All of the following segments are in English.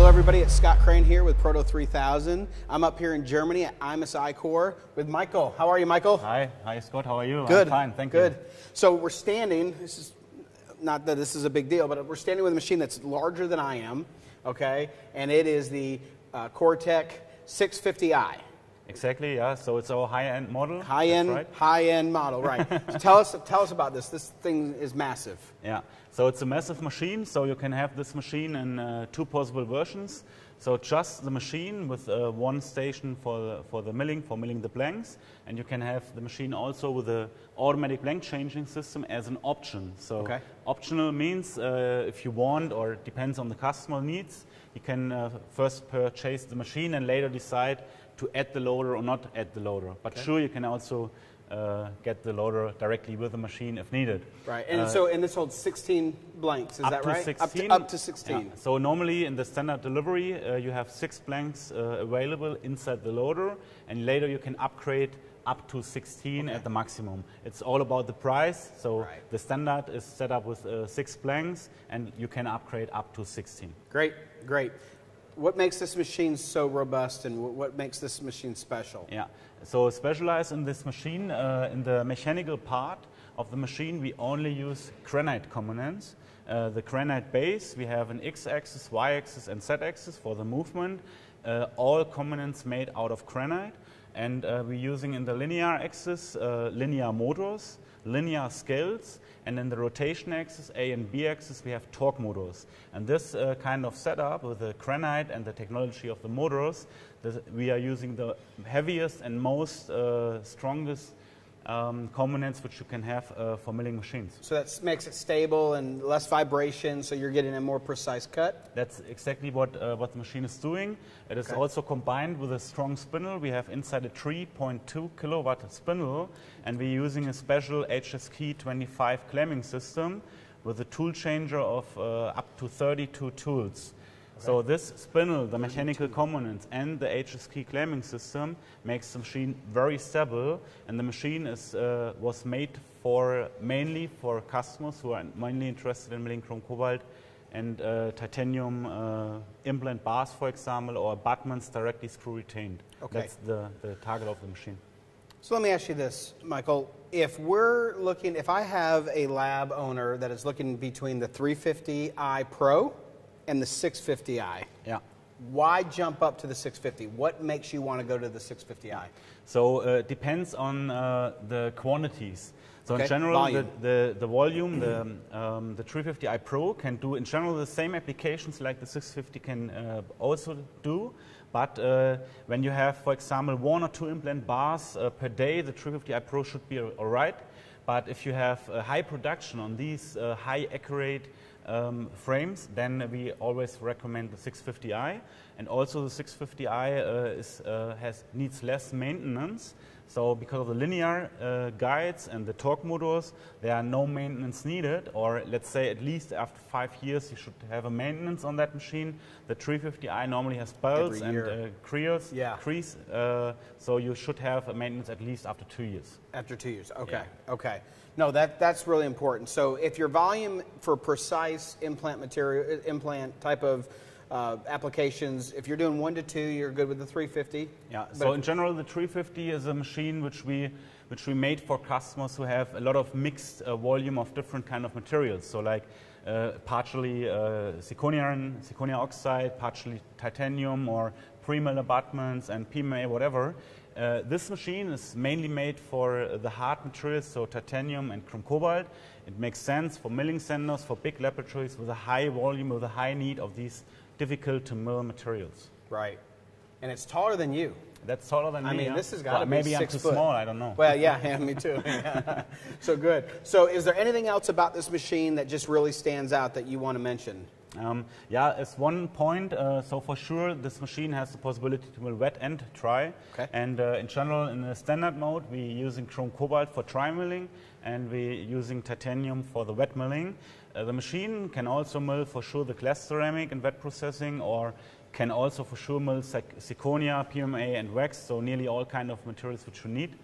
everybody. It's Scott Crane here with Proto 3000. I'm up here in Germany at imes icore with Michael. How are you, Michael? Hi, hi Scott. How are you? Good. I'm fine, thank Good. you. So we're standing. This is not that this is a big deal, but we're standing with a machine that's larger than I am. Okay, and it is the uh, Coritec 650i. Exactly, yeah. So it's our high-end model. High-end, right. high end model, right? so tell us, tell us about this. This thing is massive. Yeah. So it's a massive machine. So you can have this machine in uh, two possible versions. So just the machine with uh, one station for the, for the milling, for milling the blanks, and you can have the machine also with a automatic blank changing system as an option. So Okay. optional means uh, if you want or it depends on the customer needs, you can uh, first purchase the machine and later decide to add the loader or not add the loader. But sure, you can also uh, get the loader directly with the machine if needed. Right, and Uh, so and this holds 16 blanks. Is that right? 16. Up to, up to 16. Yeah. So normally in the standard delivery, uh, you have six blanks uh, available inside the loader, and later you can upgrade up to 16 at the maximum. It's all about the price. So Right. the standard is set up with uh, six blanks, and you can upgrade up to 16. Great, great. What makes this machine so robust, and what makes this machine special? Yeah. So specialized in this machine, uh, in the mechanical part of the machine, we only use granite components. Uh, the granite base, we have an x-axis, y-axis, and z-axis for the movement. Uh, all components made out of granite, and uh, we're using in the linear axis uh, linear motors, linear scales, and in the rotation axis, A and B axis, we have torque motors. And this uh, kind of setup with the granite and the technology of the motors, this, we are using the heaviest and most uh, strongest um, components which you can have uh, for milling machines. So that makes it stable and less vibration, so you're getting a more precise cut. That's exactly what, uh, what the machine is doing. It is Okay. also combined with a strong spindle. We have inside a 3.2 kilowatt spindle, and we're using a special HSK 25 clamping system with a tool changer of uh, up to 32 tools. So this spindle, the mechanical components, and the HSK clamping system makes the machine very stable. And the machine is, uh, was made for mainly for customers who are mainly interested in milling chrome cobalt and uh, titanium uh, implant bars, for example, or abutments directly screw retained. Okay. That's the, the target of the machine. So let me ask you this, Michael. If we're looking, if I have a lab owner that is looking between the 350i Pro and the 650i, Yeah. why jump up to the 650? What makes you want to go to the 650i? So uh, it depends on uh, the quantities. So Okay, in general, volume. The, the, the volume, the, um, the 350i Pro can do in general the same applications like the 650 can uh, also do. But uh, when you have, for example, one or two implant bars uh, per day, the 350i Pro should be all right. But if you have a high production on these uh, high accurate um, frames, then we always recommend the 650i. And also the 650i uh, is, uh, has, needs less maintenance. So because of the linear uh, guides and the torque motors, there are no maintenance needed, or let's say at least after five years you should have a maintenance on that machine. The 350i normally has belts and uh, crease, Yeah. crease uh, so you should have a maintenance at least after two years. After two years, okay, okay. No, that, that's really important. So if your volume for precise implant material, implant type of uh, applications, if you're doing one to two, you're good with the 350. Yeah. But So in general, the 350 is a machine which we which we made for customers who have a lot of mixed uh, volume of different kind of materials. So like uh, partially uh, zirconium, zirconia oxide, partially titanium, or pre-mill abutments and PMA, whatever. Uh, this machine is mainly made for the hard materials, so titanium and chrome cobalt. It makes sense for milling centers, for big laboratories with a high volume, with a high need of these difficult to mill materials. right. And it's taller than you. That's taller than I me. I mean, yeah? this has got Well, to be maybe six I'm too foot. small. I don't know. Well, yeah, yeah, me too. Yeah. so good. So, is there anything else about this machine that just really stands out that you want to mention? Um, yeah, it's one point, uh, so for sure, this machine has the possibility to mill wet and dry. Okay. And uh, in general, in the standard mode, we're using chrome cobalt for dry milling, and we're using titanium for the wet milling. Uh, the machine can also mill for sure the glass ceramic in wet processing, or can also for sure mill zirconia, PMA, and wax. So nearly all kind of materials which you need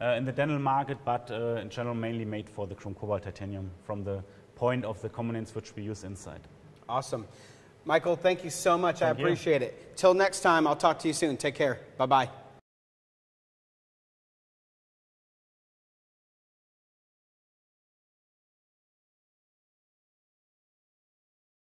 uh, in the dental market, but uh, in general mainly made for the chrome cobalt titanium from the point of the components which we use inside. Awesome. Michael, thank you so much. I Thank you. appreciate it. Till next time, I'll talk to you soon. Take care. Bye bye.